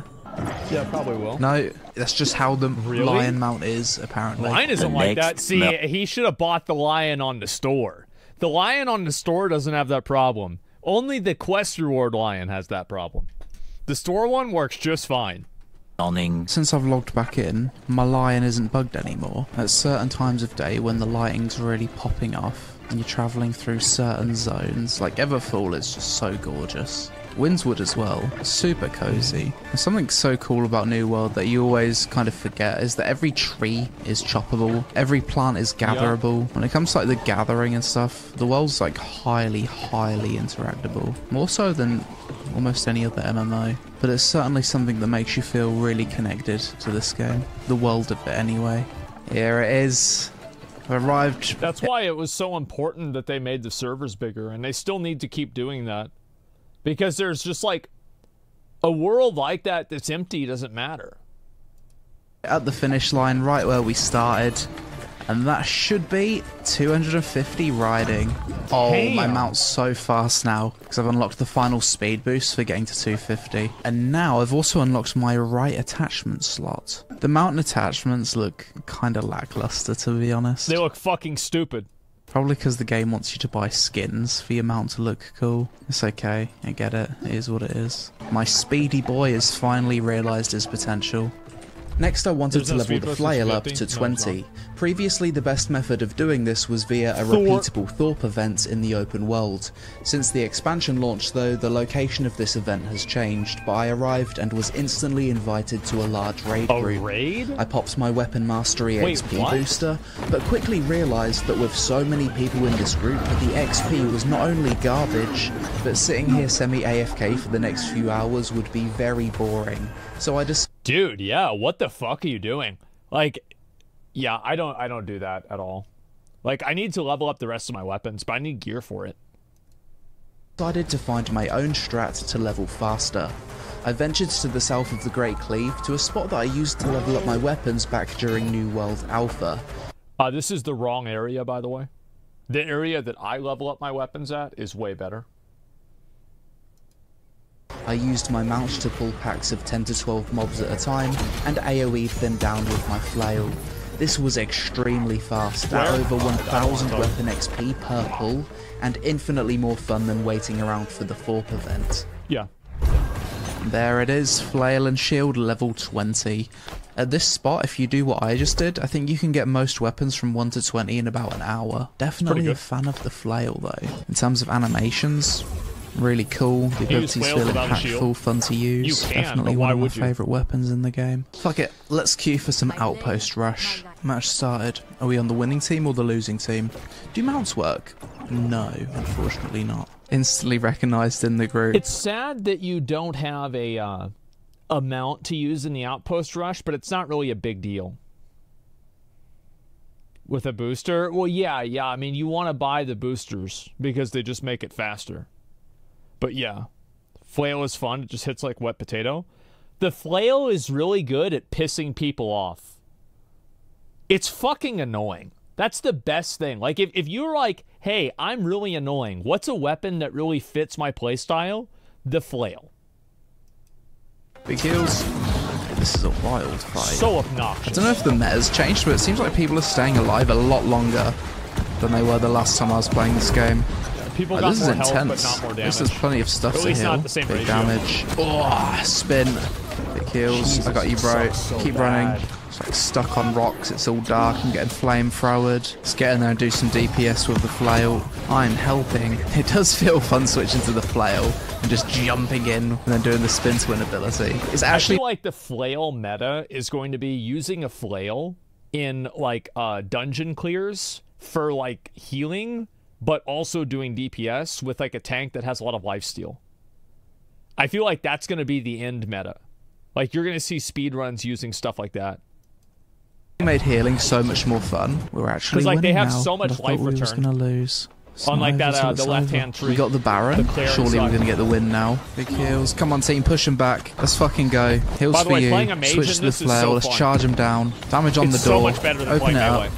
Yeah, probably will. No, that's just how the Really? lion mount is, apparently. Lion isn't The like that. See, mel- he should have bought the lion on the store. The lion on the store doesn't have that problem. Only the quest reward lion has that problem. The store one works just fine. Since I've logged back in, my lion isn't bugged anymore. At certain times of day when the lighting's really popping off and you're travelling through certain zones, like Everfall is just so gorgeous. Windsward as well, super cozy. There's something so cool about New World that you always kind of forget is that every tree is choppable, every plant is gatherable. When it comes to like the gathering and stuff, the world's like highly, highly interactable. More so than almost any other MMO. But it's certainly something that makes you feel really connected to this game. The world of it, anyway. Here it is. I've arrived. That's why it was so important that they made the servers bigger, and they still need to keep doing that. Because there's just like a world like that that's empty doesn't matter. at the finish line right where we started. And that should be 250 riding. Oh, my mount's so fast now because I've unlocked the final speed boost for getting to 250. And now I've also unlocked my right attachment slot. The mountain attachments look kind of lackluster to be honest. They look fucking stupid. Probably because the game wants you to buy skins for your mount to look cool. It's okay, I get it. It is what it is. My speedy boy has finally realised his potential. Next, I wanted There's to level the flail up to 20. not. Previously, the best method of doing this was via a Thor. repeatable Thorpe event in the open world. Since the expansion launch, though, the location of this event has changed, but I arrived and was instantly invited to a large raid A group. raid? I popped my weapon mastery Wait, XP what? booster, but quickly realised that with so many people in this group, the XP was not only garbage, but sitting here semi AFK for the next few hours would be very boring. So I just Dude, yeah, what the fuck are you doing? Like yeah, I don't I don't do that at all. Like I need to level up the rest of my weapons, but I need gear for it. decided to find my own strat to level faster. I ventured to the south of the Great Cleave to a spot that I used to level up my weapons back during New World Alpha. Uh this is the wrong area by the way. The area that I level up my weapons at is way better. I used my mount to pull packs of 10 to 12 mobs at a time and AoE'd them down with my flail. This was extremely fast, at over Oh, I don't 1000 weapon XP per pull, and infinitely more fun than waiting around for the Thorpe event. Yeah. There it is, flail and shield level 20. At this spot, if you do what I just did, I think you can get most weapons from 1 to 20 in about an hour. Definitely a fan of the flail though. In terms of animations, really cool. The you use abilities flails feel impactful, fun to use. You can, Definitely one of my favourite weapons in the game. Fuck it, let's queue for some outpost rush. Match started. Are we on the winning team or the losing team? Do mounts work? No, unfortunately not. Instantly recognised in the group. It's sad that you don't have a uh, amount to use in the outpost rush, but it's not really a big deal. With a booster, well, yeah, yeah. I mean, you want to buy the boosters because they just make it faster. But yeah, flail is fun. It just hits like wet potato. The flail is really good at pissing people off. It's fucking annoying. That's the best thing. Like if, if you're like, hey, I'm really annoying, what's a weapon that really fits my playstyle? The flail. Big heals. This is a wild fight. So obnoxious. I don't know if the meta's changed, but it seems like people are staying alive a lot longer than they were the last time I was playing this game. People Oh, got this is more health, but intense. not more damage. least there's plenty of stuff to heal. not the same Big ratio. damage. Oh, spin. Big heals. I got you, bro. So- Keep running. bad. It's like stuck on rocks. It's all dark. I'm getting flamethrowered. Let's get in there and do some DPS with the flail. I'm helping. It does feel fun switching to the flail and just jumping in and then doing the spin to win ability. It's I actually feel like the flail meta is going to be using a flail in like uh dungeon clears for like healing but also doing DPS with like a tank that has a lot of lifesteal. I feel like that's going to be the end meta. Like you're going to see speed runs using stuff like that. made healing so much more fun. We're actually like, they have now, so much life we return. gonna lose. It's On, like, that, uh, the left-hand tree. We got the Baron. The Surely we're gonna get the win now. Big heals. Come on, team, push him back. Let's fucking go. Heals for way, you. playing a mage Switch in to the flail. so Let's fun. charge him down. Damage on it's the door. so much better than Open it up.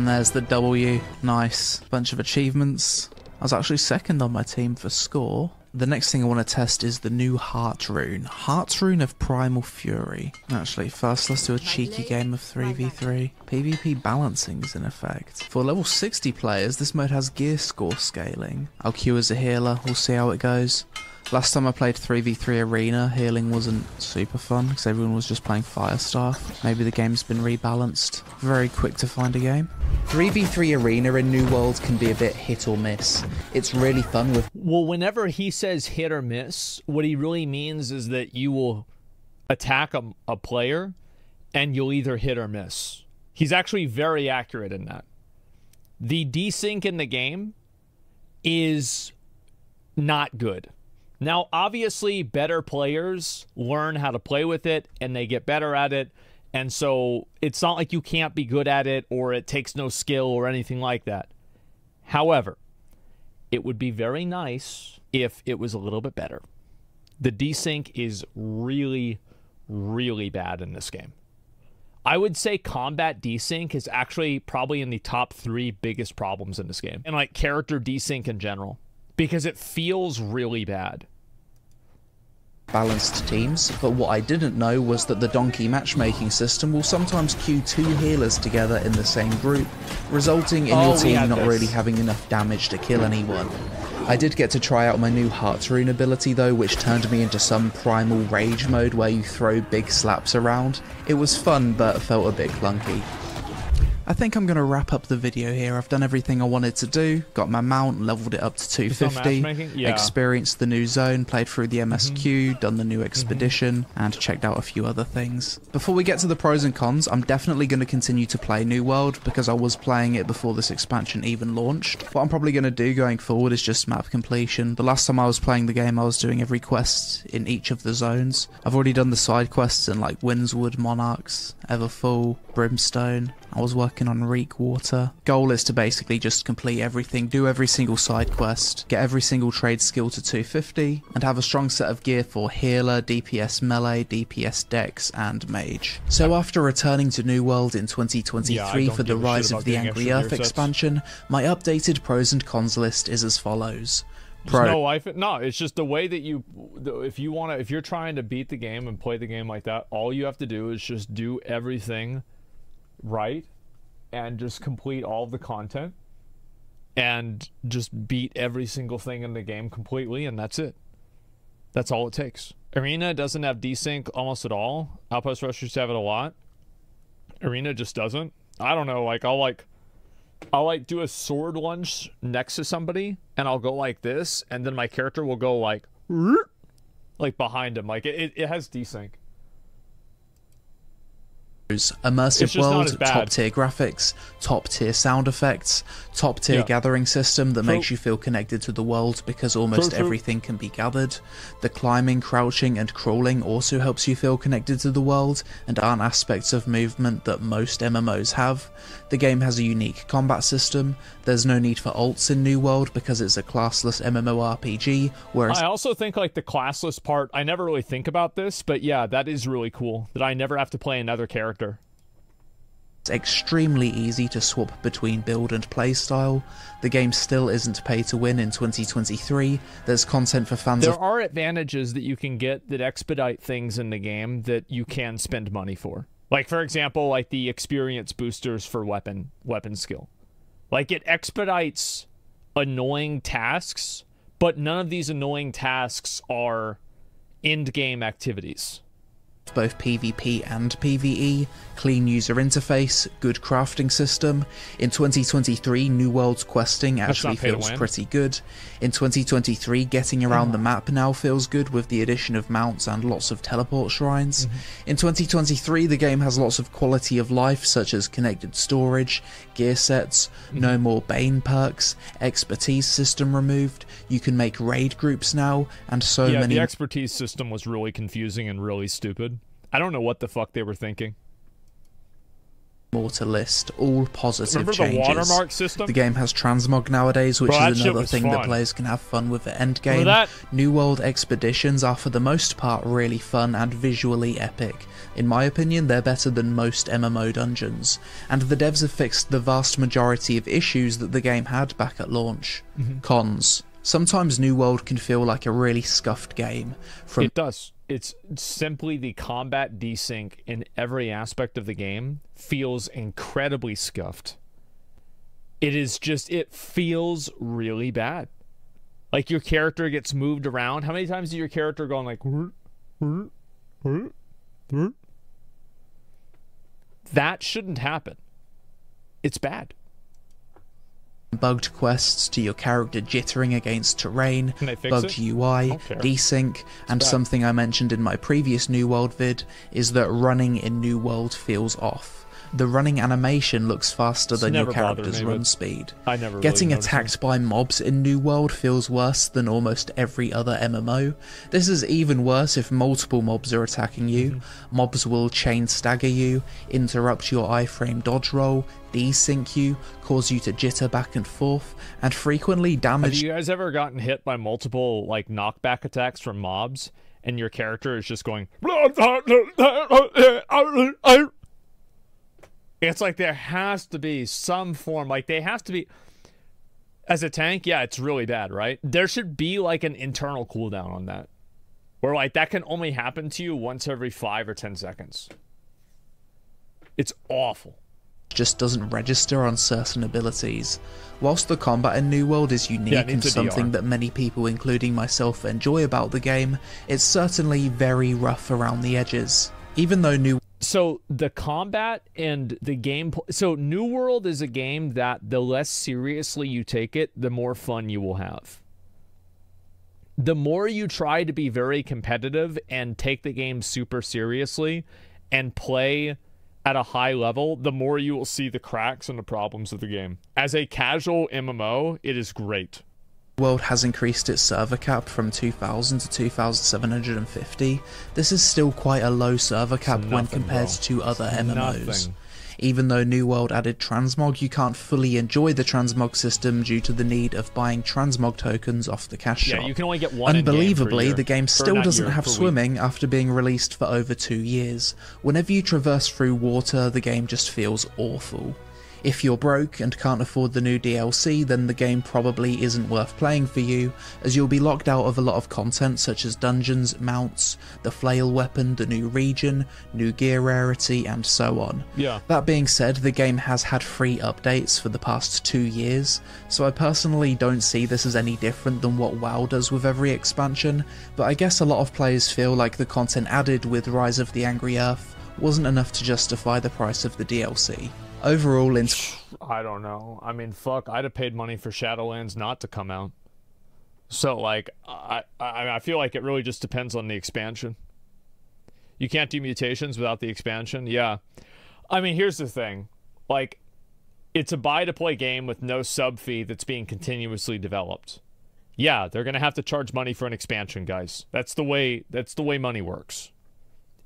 And there's the W. Nice. Bunch of achievements. I was actually second on my team for score. The next thing I want to test is the new Heart Rune. Heart Rune of Primal Fury. Actually, first let's do a cheeky game of 3v3. PvP balancing is in effect. For level 60 players, this mode has gear score scaling. I'll queue as a healer, we'll see how it goes. Last time I played 3v3 Arena, healing wasn't super fun because everyone was just playing Fire Staff. Maybe the game's been rebalanced. Very quick to find a game. 3v3 Arena in New World can be a bit hit or miss. It's really fun with Well, whenever he says hit or miss, what he really means is that you will attack a, a player and you'll either hit or miss. He's actually very accurate in that. The desync in the game is not good. Now, obviously, better players learn how to play with it and they get better at it. And so it's not like you can't be good at it or it takes no skill or anything like that. However, it would be very nice if it was a little bit better. The desync is really, really bad in this game. I would say combat desync is actually probably in the top three biggest problems in this game. And like character desync in general. Because it feels really bad. Balanced teams, but what I didn't know was that the donkey matchmaking system will sometimes queue two healers together in the same group, resulting in Oh, your team not this. really having enough damage to kill anyone. I did get to try out my new Heart Rune ability though, which turned me into some primal rage mode where you throw big slaps around. It was fun, but felt a bit clunky. I think I'm going to wrap up the video here. I've done everything I wanted to do, got my mount, leveled it up to 250. Yeah. experienced the new zone, played through the MSQ, Mm-hmm. done the new expedition, and checked out a few other things. Before we get to the pros and cons, I'm definitely going to continue to play New World because I was playing it before this expansion even launched. What I'm probably going to do going forward is just map completion. The last time I was playing the game, I was doing every quest in each of the zones. I've already done the side quests in like Windsward, Monarchs, Everfall, Brimstone. I was working on Reek Water. Goal is to basically just complete everything, do every single side quest, get every single trade skill to 250, and have a strong set of gear for healer, DPS melee, DPS dex, and mage. So after returning to New World in 2023 Yeah, for the give a shit Rise of the Angry Earth expansion, my updated pros and cons list is as follows. Pro. no life. No, it's just the way that you. If you want to, if you're trying to beat the game and play the game like that, all you have to do is just do everything right, and just complete all the content, and just beat every single thing in the game completely, and that's it. That's all it takes. Arena doesn't have desync almost at all. Outpost Rushers have it a lot. Arena just doesn't. I don't know. Like I'll like I'll like do a sword lunge next to somebody and I'll go like this and then my character will go like like behind him. Like it, it, it has desync. Immersive It's just not as world, top tier graphics, top tier sound effects, top tier Yeah. gathering system that True. makes you feel connected to the world because almost True, true. everything can be gathered. The climbing, crouching, and crawling also helps you feel connected to the world and aren't aspects of movement that most MMOs have. The game has a unique combat system. There's no need for ults in New World because it's a classless MMORPG, whereas I also think like the classless part, I never really think about this, but yeah, that is really cool that I never have to play another character. It's extremely easy to swap between build and playstyle. The game still isn't pay to win in 2023. There's content for fans There of are advantages that you can get that expedite things in the game that you can spend money for. Like for example, like the experience boosters for weapon weapon skill. Like it expedites annoying tasks, but none of these annoying tasks are end game activities. Both PvP and PvE, clean user interface, good crafting system. In 2023, New World's questing actually not pay to feels pretty good. In 2023, getting around the map now feels good with the addition of mounts and lots of teleport shrines. Mm-hmm. In 2023, the game has lots of quality of life, such as connected storage, gear sets, no mm-hmm. more Bane perks, expertise system removed, you can make raid groups now, and so yeah, many the expertise system was really confusing and really stupid. I don't know what the fuck they were thinking. more to list, all positive Remember the changes. watermark system? The game has transmog nowadays, which Bro, is another thing that players can have fun with at endgame. that? New World expeditions are for the most part really fun and visually epic. In my opinion, they're better than most MMO dungeons, and the devs have fixed the vast majority of issues that the game had back at launch. Mm-hmm. Cons. Sometimes New World can feel like a really scuffed game. From It does. It's simply the combat desync in every aspect of the game feels incredibly scuffed. It is just, it feels really bad. Like your character gets moved around. How many times is your character going like, that shouldn't happen. It's bad. Bugged quests to your character jittering against terrain, Can they fix bugged it? UI, desync, and something I mentioned in my previous New World vid is that running in New World feels off. The running animation looks faster than your character's me, run speed. I never Getting noticed attacked by mobs in New World feels worse than almost every other MMO. This is even worse if multiple mobs are attacking you. Mm-hmm. Mobs will chain stagger you, interrupt your iframe dodge roll, desync you, cause you to jitter back and forth, and frequently damage. Have you guys ever gotten hit by multiple like knockback attacks from mobs and your character is just going It's like there has to be some form like they have to be as a tank, yeah, it's really bad, right? There should be like an internal cooldown on that. Where like that can only happen to you once every 5 or 10 seconds. It's awful. just doesn't register on certain abilities. Whilst the combat in New World is unique Yeah, and something that many people, including myself, enjoy about the game, it's certainly very rough around the edges. Even though New so the combat and the game so new world is a game that the less seriously you take it the more fun you will have. The more you try to be very competitive and take the game super seriously and play at a high level the more you will see the cracks and the problems of the game. As a casual mmo it is great World has increased its server cap from 2000 to 2750, this is still quite a low server cap when compared bro. to other MMOs. nothing. Even though New World added transmog, you can't fully enjoy the transmog system due to the need of buying transmog tokens off the cash yeah shop. you can only get one Unbelievably, year. the game still doesn't have per week. swimming after being released for over two years. Whenever you traverse through water, the game just feels awful. If you're broke and can't afford the new DLC, then the game probably isn't worth playing for you, as you'll be locked out of a lot of content such as dungeons, mounts, the flail weapon, the new region, new gear rarity, and so on. Yeah. That being said, the game has had free updates for the past two years, so I personally don't see this as any different than what WoW does with every expansion, but I guess a lot of players feel like the content added with Rise of the Angry Earth wasn't enough to justify the price of the DLC. Overall, in I don't know. I mean, fuck. I'd have paid money for Shadowlands not to come out. So, like, I, I I feel like it really just depends on the expansion. You can't do mutations without the expansion. Yeah. I mean, here's the thing. Like, it's a buy to play game with no sub fee that's being continuously developed. Yeah, they're gonna have to charge money for an expansion, guys. That's the way. That's the way money works.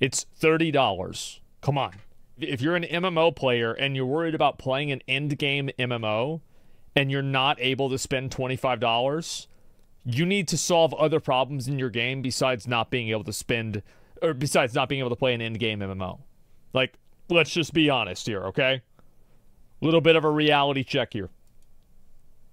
It's thirty dollars. Come on. If you're an MMO player and you're worried about playing an end game MMO and you're not able to spend twenty five dollars, you need to solve other problems in your game besides not being able to spend or besides not being able to play an end game MMO. Like, let's just be honest here, okay? Little bit of a reality check here.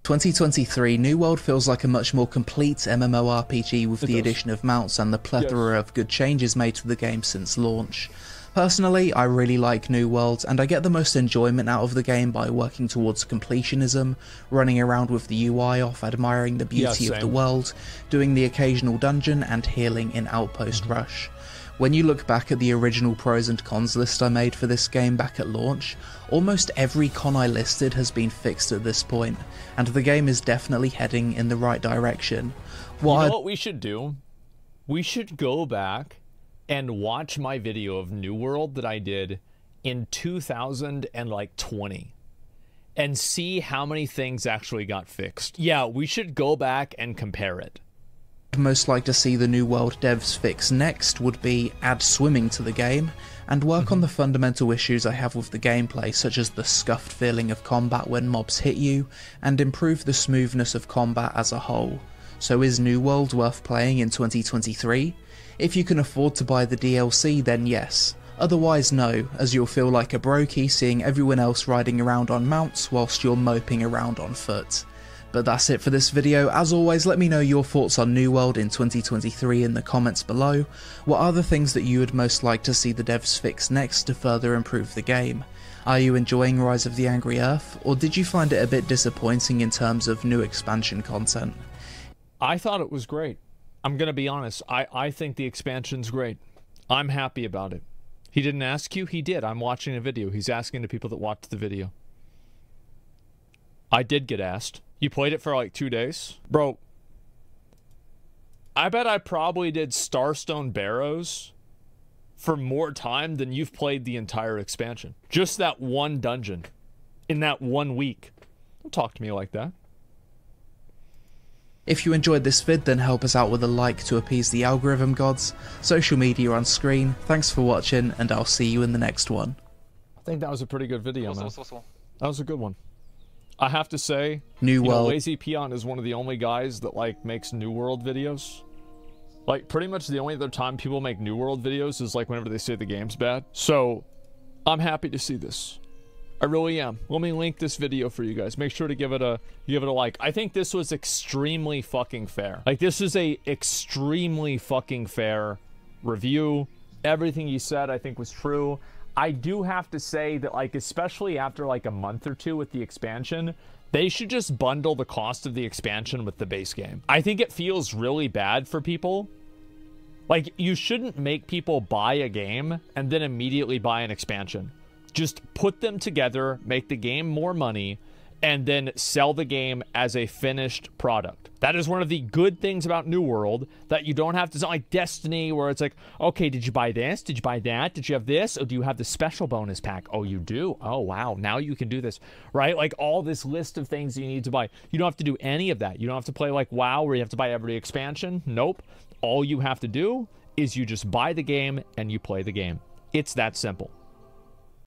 2023, New World feels like a much more complete MMORPG with the does. addition of mounts and the plethora of good changes made to the game since launch. Personally, I really like New World, and I get the most enjoyment out of the game by working towards completionism, running around with the UI off, admiring the beauty of the world, doing the occasional dungeon, and healing in Outpost mm-hmm. Rush. When you look back at the original pros and cons list I made for this game back at launch, almost every con I listed has been fixed at this point, and the game is definitely heading in the right direction. What You know what we should do? We should go back and watch my video of New World that I did in 2020 and see how many things actually got fixed. Yeah, we should go back and compare it. most like to see the New World devs fix next would be add swimming to the game, and work on the mm-hmm. fundamental issues I have with the gameplay, such as the scuffed feeling of combat when mobs hit you, and improve the smoothness of combat as a whole. So is New World worth playing in 2023? If you can afford to buy the DLC, then yes. Otherwise, no, as you'll feel like a brokey seeing everyone else riding around on mounts whilst you're moping around on foot. But that's it for this video. As always, let me know your thoughts on New World in 2023 in the comments below. What are the things that you would most like to see the devs fix next to further improve the game? Are you enjoying Rise of the Angry Earth, or did you find it a bit disappointing in terms of new expansion content? I thought it was great. I'm going to be honest. I, I think the expansion's great. I'm happy about it. He didn't ask you? He did. I'm watching a video. He's asking the people that watched the video. I did get asked. You played it for like two days? Bro, I bet I probably did Starstone Barrows for more time than you've played the entire expansion. Just that one dungeon in that one week. Don't talk to me like that. If you enjoyed this vid then help us out with a like to appease the algorithm gods, social media on screen, thanks for watching and I'll see you in the next one. I think that was a pretty good video man. That was a good one. I have to say, New World. Know, Lazy Peon is one of the only guys that like makes New World videos. Like pretty much the only other time people make New World videos is like whenever they say the game's bad. So I'm happy to see this. I really am. Let me link this video for you guys. Make sure to give it a give it a like. I think this was extremely fucking fair. Like this is a extremely fucking fair review. Everything you said I think was true. I do have to say that like especially after like a month or two with the expansion, they should just bundle the cost of the expansion with the base game. I think it feels really bad for people like, you shouldn't make people buy a game and then immediately buy an expansion. Just put them together, make the game more money, and then sell the game as a finished product. That is one of the good things about New World that you don't have to. It's not like Destiny where it's like, okay, did you buy this? Did you buy that? Did you have this? Or do you have the special bonus pack? Oh, you do? Oh, wow. Now you can do this, right? Like all this list of things you need to buy. You don't have to do any of that. You don't have to play like WoW where you have to buy every expansion. Nope. All you have to do is you just buy the game and you play the game. It's that simple.